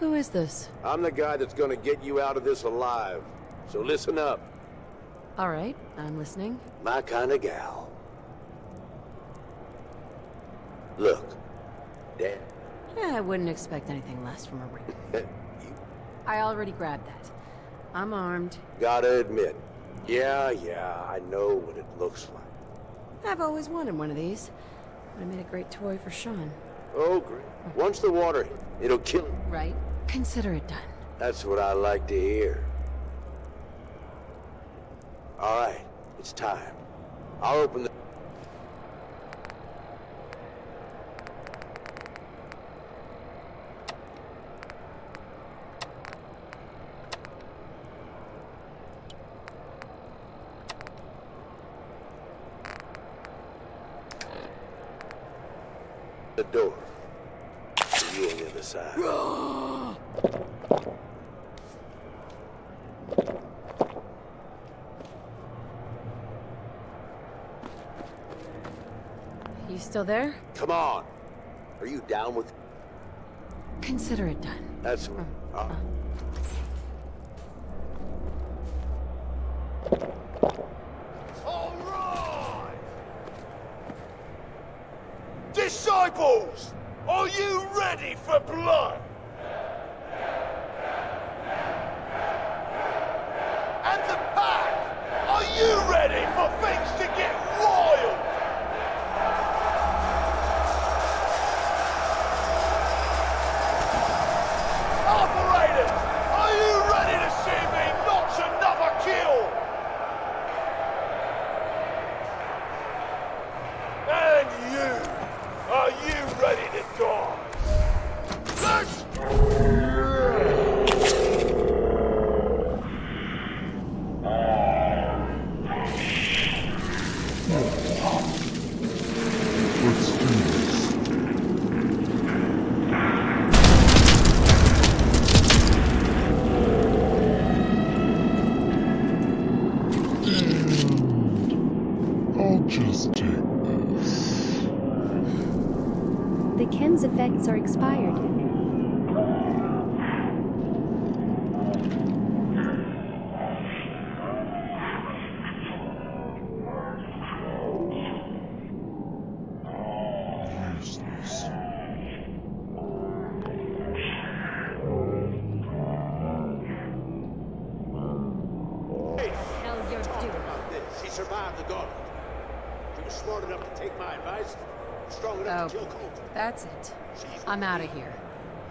Who is this? I'm the guy that's gonna get you out of this alive. So listen up. All right, I'm listening. My kind of gal. Look, Dad. Yeah, I wouldn't expect anything less from a ring. you I already grabbed that. I'm armed. gotta admit. Yeah, yeah, I know what it looks like. I've always wanted one of these. I made a great toy for Shaun. Oh, great. Once the water hit, it'll kill him. Right? Consider it done. That's what I like to hear. All right, it's time. I'll open the... The door. You on the other side. You still there? Come on. Are you down with... Consider it done. That's... Uh, All right! Are you ready for blood? Chems are expired. Hell, you're doing. about this. She survived the gauntlet. She was smart enough to take my advice, strong enough to Oh. kill Colter. That's it. I'm out of here.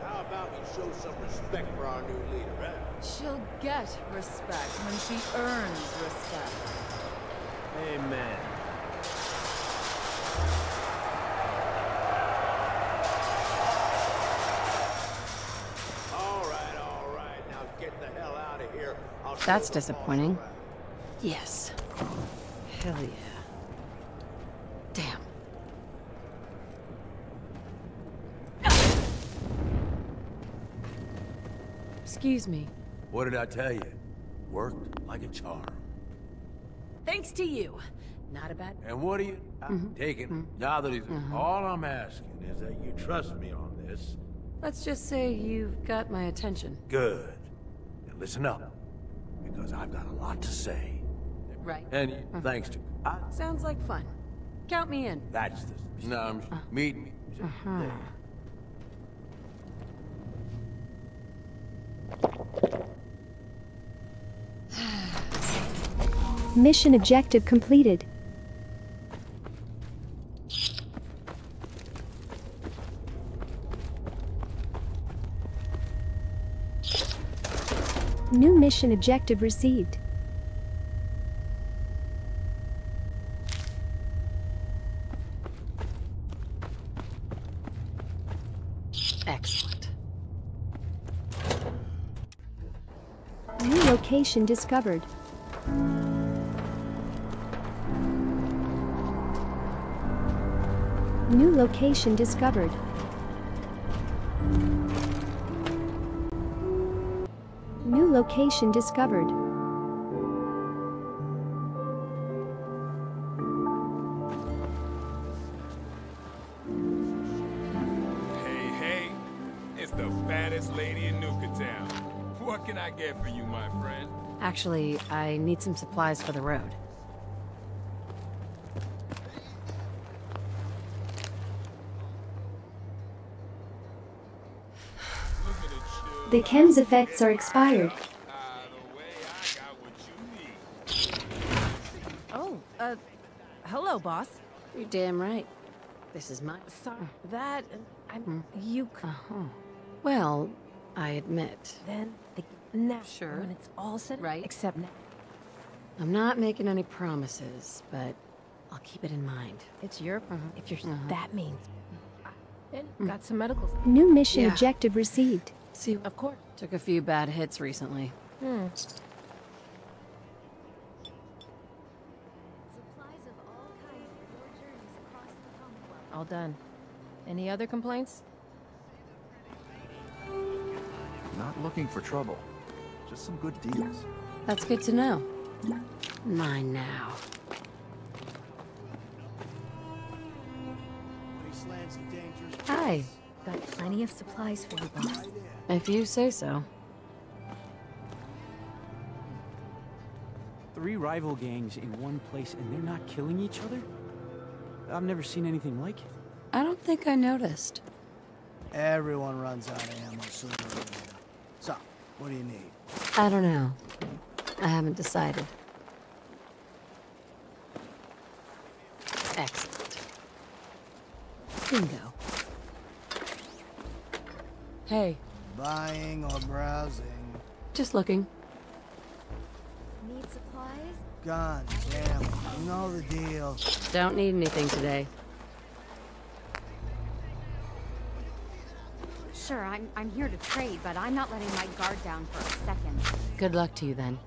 How about we show some respect for our new leader, eh? She'll get respect when she earns respect. Amen. All right, all right. Now get the hell out of here. I'll That's disappointing. Yes. Hell yeah. Damn. Excuse me. What did I tell you? Worked like a charm. Thanks to you. Not a bad. And what are you mm-hmm. taking? Mm-hmm. Now that he's mm-hmm. all I'm asking is that you trust me on this. Let's just say you've got my attention. Good. And listen up, because I've got a lot to say. Right. And thanks to I, Sounds like fun. Count me in. that's the no, I'm meet me. Uh-huh. there. Mission objective completed. New mission objective received. Excellent. New location discovered. New location discovered. New location discovered. Hey, hey. If the baddest lady in Nuka Town. What can I get for you, my friend? Actually, I need some supplies for the road. Look at it, The chems effects are expired. By the way, I got what you need. Oh, uh, hello, boss. You're damn right. This is my... Sorry, that, I'm, you could Uh-huh. Well, I admit, then, like, now, Sure. when it's all said, Right. except now. I'm not making any promises, but I'll keep it in mind. It's your, if you're Uh-huh. that means. And got some medical, New mission Yeah. objective received. See, of course. took a few bad hits recently. Hmm. All done. Any other complaints? Not looking for trouble. Just some good deals. That's good to know. Mine now. Wasteland's a Hi. Got plenty of supplies for you, boss. If you say so. Three rival gangs in one place and they're not killing each other? I've never seen anything like it. I don't think I noticed. Everyone runs out of ammo sooner or later. So, what do you need? I don't know. I haven't decided. Excellent. Bingo. Hey, Buying or browsing? just looking. Need supplies? Guns, ammo, you know the deal. Don't need anything today. Sure, I'm, I'm here to trade, but I'm not letting my guard down for a second. Good luck to you then.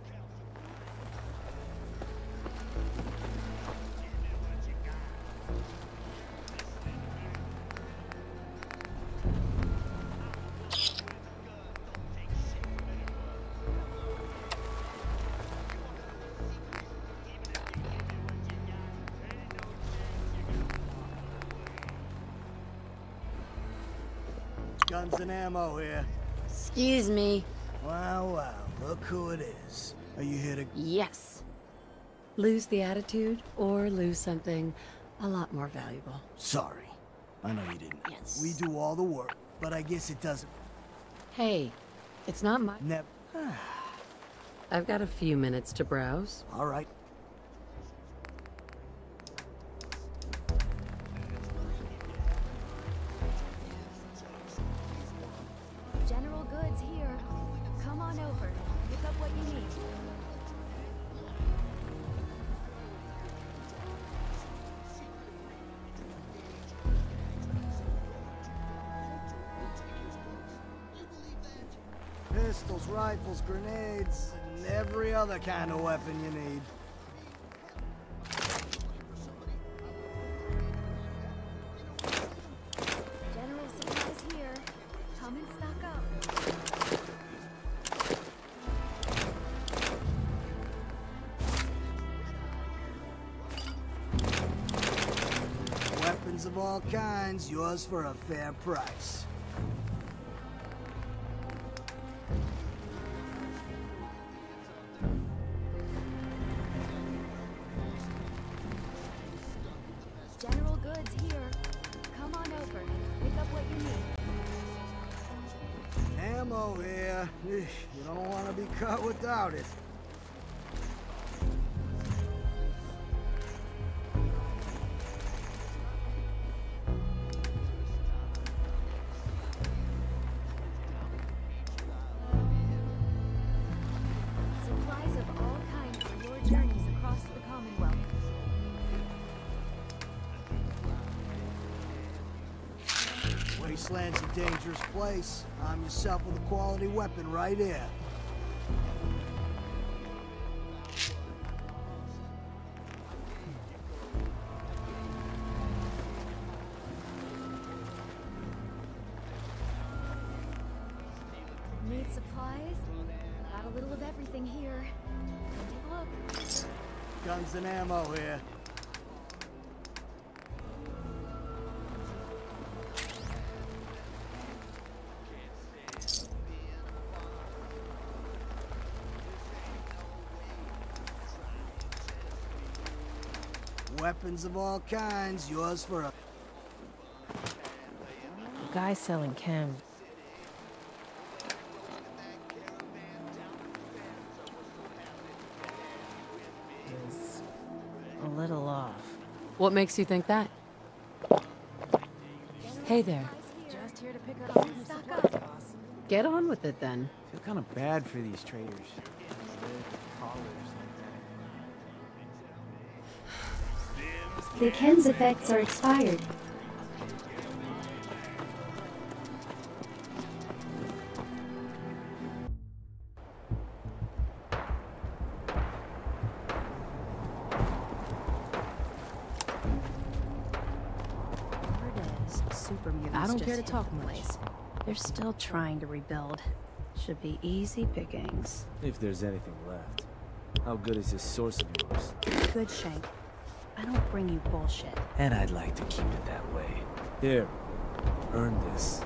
Here. Excuse me. Wow, wow, look who it is. Are you here to... Yes. Lose the attitude or lose something a lot more valuable. Sorry. I know you didn't. Yes. We do all the work, but I guess it doesn't... Hey, it's not my. Never... I've got a few minutes to browse. All right. Goods here. Come on over. Pick up what you need. Pistols, rifles, grenades, and every other kind of weapon you need. All kinds, yours for a fair price. General goods here. Come on over. Pick up what you need. Ammo here. You don't want to be caught without it. Wasteland's a dangerous place. Arm yourself with a quality weapon right here. Need supplies? Got a little of everything here. Take a look. Guns and ammo here. Weapons of all kinds, yours for a... Guy selling chem. Is a little off. What makes you think that? Hey there. Just here to pick up some supplies, boss. Get on with it then. I feel kind of bad for these traders. Collars like that. The Ken's effects are expired. Super mutants I don't care to talk the much. place. They're still trying to rebuild. Should be easy pickings. If there's anything left. How good is this source of yours? Good, Shank. I don't bring you bullshit. And I'd like to keep it that way. Here, earn this.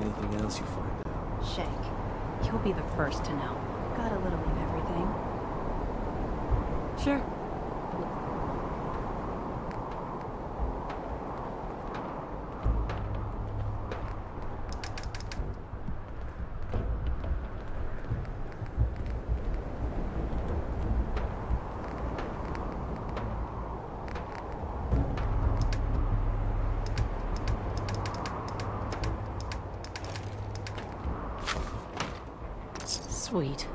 Anything else you find out? Shank, you'll be the first to know. Got a little of everything. Sure. Sweet.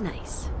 Nice.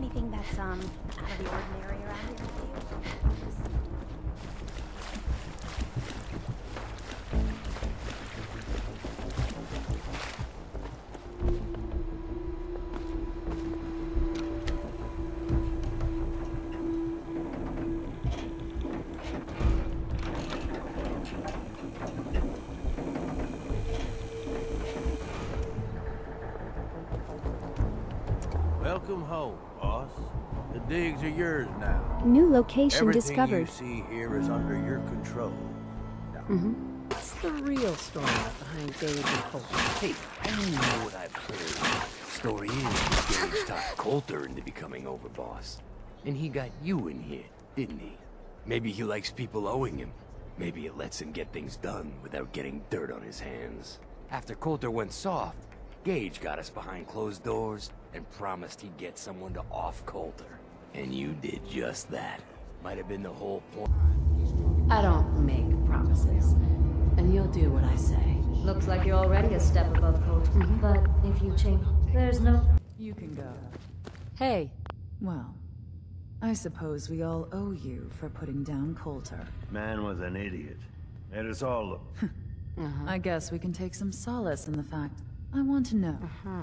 Anything that's, um, out of the ordinary around here, The digs are yours now. New location Everything discovered. you see here is under your control. Mm-hmm. What's the real story behind Gage and Colter? Hey, I don't know what I've heard. Story is, Gage talked Colter into becoming overboss. And he got you in here, didn't he? Maybe he likes people owing him. Maybe it lets him get things done without getting dirt on his hands. After Colter went soft, Gage got us behind closed doors and promised he'd get someone to off Colter. And you did just that. Might have been the whole point. I don't make promises. And you'll do what I say. Looks like you're already a step above Colt. But if you change, there's no. You can go. Hey. Well, I suppose we all owe you for putting down Colter. Man was an idiot. Made us all look. I guess we can take some solace in the fact I want to know. Uh-huh.